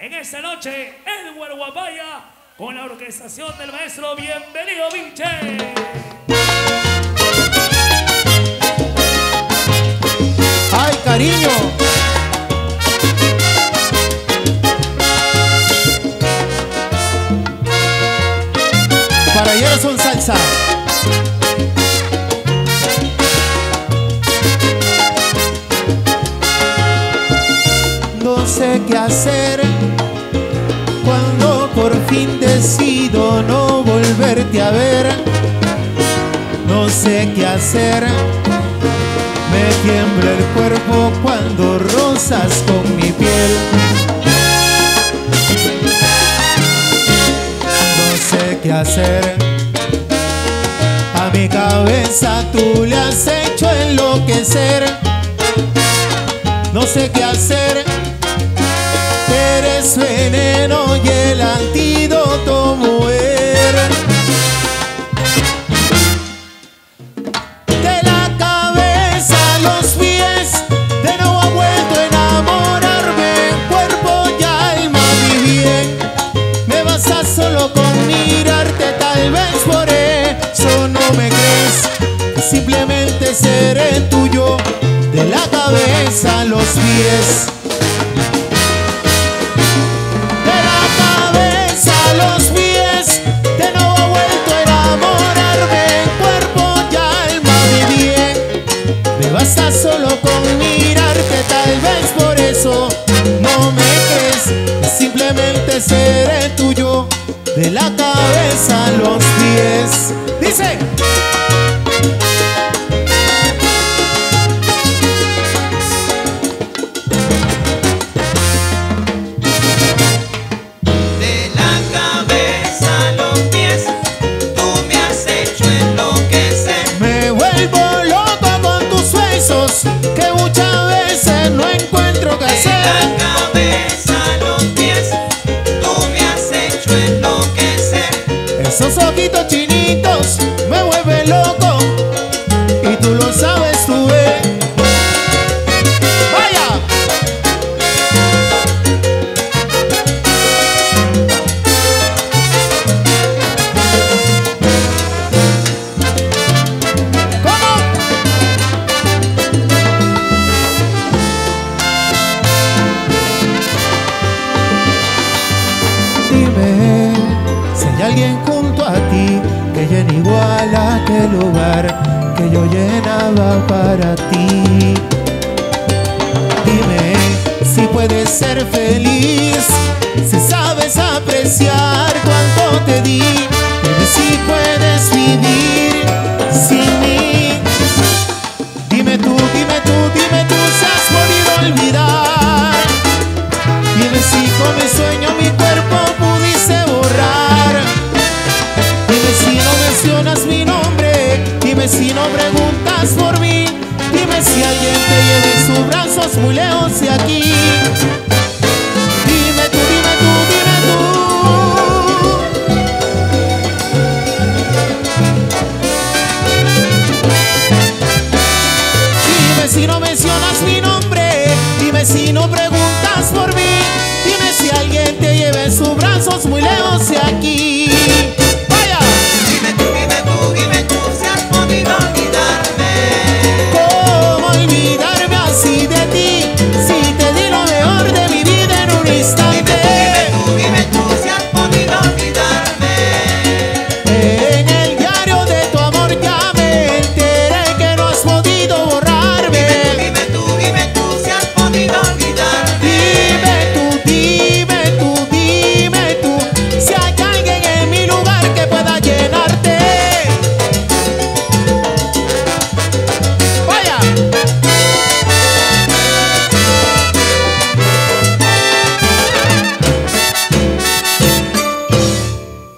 en esta noche en Guaguapaya con la orquestación del maestro Bienvenido Vinche. ¡Ay, cariño! Para ayer son salsa. No sé qué hacer fin decido no volverte a ver. No sé qué hacer. Me tiembla el cuerpo cuando rozas con mi piel. No sé qué hacer. A mi cabeza tú le has hecho enloquecer. No sé qué hacer. Eres veneno y el antídoto De la cabeza a los pies, de nuevo ha vuelto a enamorarme, cuerpo y alma bien. Me basta solo con mirarte, tal vez por eso no me crees. Simplemente seré tuyo, de la cabeza a los pies. Seré tuyo, de la cabeza a los pies. Dice. São Salvito te alguien junto a ti que llene igual aquel lugar que yo llenaba para ti. Dime si puedes ser feliz, si sabes apreciar cuánto te di. Mencionas mi nombre. Dime si no preguntas por mí. Dime si alguien te lleva en sus brazos muy lejos de aquí. Dime tú, dime tú, dime tú. Dime si no mencionas mi nombre, dime si no preguntas por mí, dime si alguien te lleva en sus brazos muy lejos de aquí.